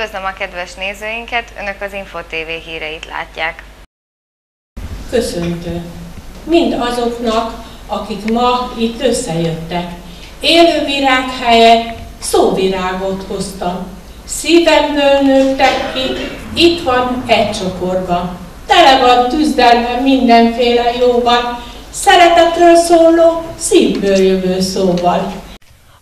Üdvözlöm a kedves nézőinket, Önök az Info TV híreit látják. Köszöntő! Mind azoknak, akik ma itt összejöttek. Élő virág helyett szóvirágot hoztam. Szívemből nőttek ki, itt van egy csokorban. Tele van tüzdelve mindenféle jóval, szeretetről szóló, szívből jövő szóval.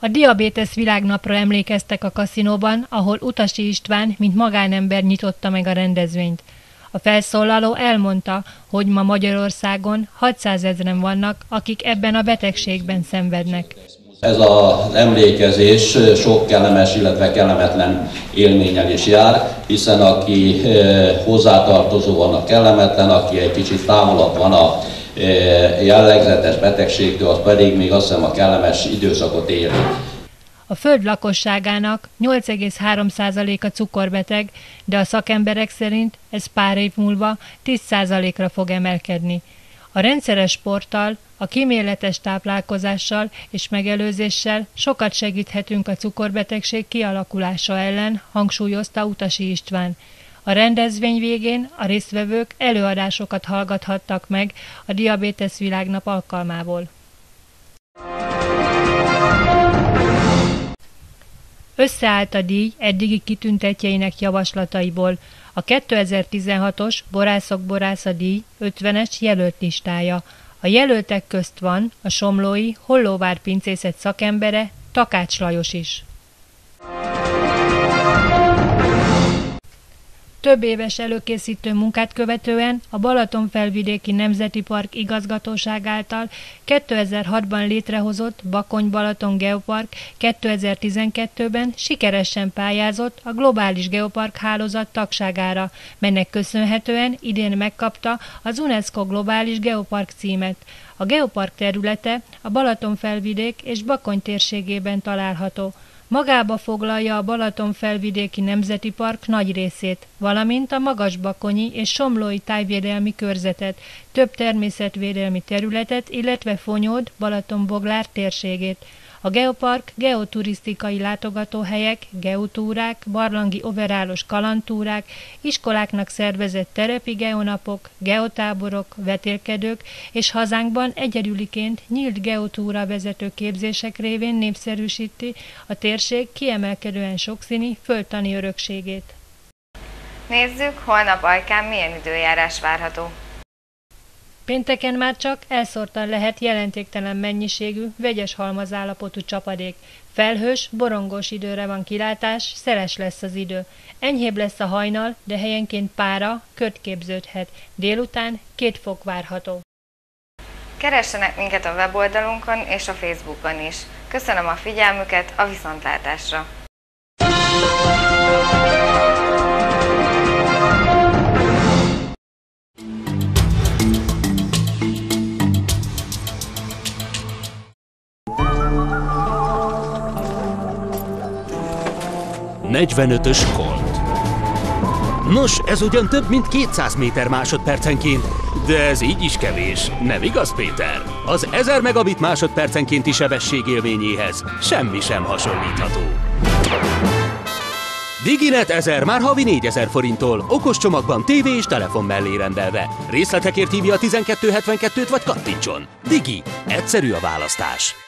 A diabétesz világnapra emlékeztek a kaszinóban, ahol Utasi István, mint magánember nyitotta meg a rendezvényt. A felszólaló elmondta, hogy ma Magyarországon 600 ezeren vannak, akik ebben a betegségben szenvednek. Ez az emlékezés sok kellemes, illetve kellemetlen élménnyel is jár, hiszen aki eh, hozzátartozó van a kellemetlen, aki egy kicsit távolabb van a jellegzetes betegségtől, az pedig még azt hiszem a kellemes időszakot éli. A föld lakosságának 8,3%-a cukorbeteg, de a szakemberek szerint ez pár év múlva 10%-ra fog emelkedni. A rendszeres sporttal, a kíméletes táplálkozással és megelőzéssel sokat segíthetünk a cukorbetegség kialakulása ellen, hangsúlyozta Utasi István. A rendezvény végén a résztvevők előadásokat hallgathattak meg a Diabétesz Világnap alkalmából. Összeállt a díj eddigi kitüntetjeinek javaslataiból. A 2016-os Borászok Borásza díj 50-es jelölt listája. A jelöltek közt van a Somlói Hollóvár pincészet szakembere Takács Lajos is. Több éves előkészítő munkát követően a Balatonfelvidéki Nemzeti Park igazgatóság által 2006-ban létrehozott Bakony-Balaton Geopark 2012-ben sikeresen pályázott a globális geopark hálózat tagságára, melynek köszönhetően idén megkapta az UNESCO Globális Geopark címet. A geopark területe a Balatonfelvidék és Bakony térségében található. Magába foglalja a Balaton felvidéki nemzeti park nagy részét, valamint a Magasbakonyi és Somlói tájvédelmi körzetet, több természetvédelmi területet, illetve Fonyód, Balatonboglár térségét. A geopark geoturisztikai látogatóhelyek, geotúrák, barlangi overálos kalantúrák, iskoláknak szervezett terepi geonapok, geotáborok, vetélkedők és hazánkban egyedüliként nyílt geotúra vezető képzések révén népszerűsíti a térség kiemelkedően sokszínű földtani örökségét. Nézzük, holnap Ajkán milyen időjárás várható. Pénteken már csak elszórtan lehet jelentéktelen mennyiségű, vegyes halmazállapotú csapadék. Felhős, borongós időre van kilátás, szeles lesz az idő. Enyhébb lesz a hajnal, de helyenként pára, kört képződhet. Délután két fok várható. Keressenek minket a weboldalunkon és a Facebookon is. Köszönöm a figyelmüket, a viszontlátásra! 45-ös Colt. Nos, ez ugyan több mint 200 méter másodpercenként, de ez így is kevés, nem igaz, Péter? Az 1000 megabit másodpercenkénti sebesség élményéhez semmi sem hasonlítható. Diginet 1000 már havi 4000 forinttól, okos csomagban tévé és telefon mellé rendelve. Részletekért hívja a 1272-t vagy kattintson. Digi, egyszerű a választás.